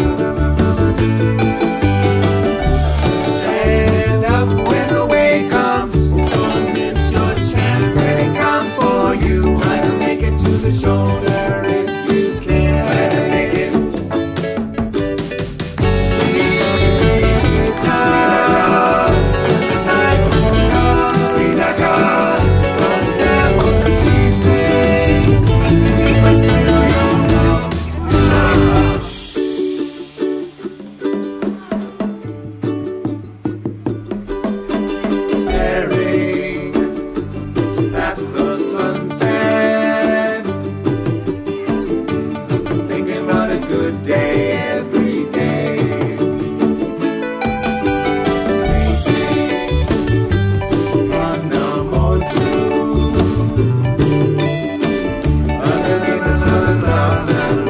waste. Stand thousand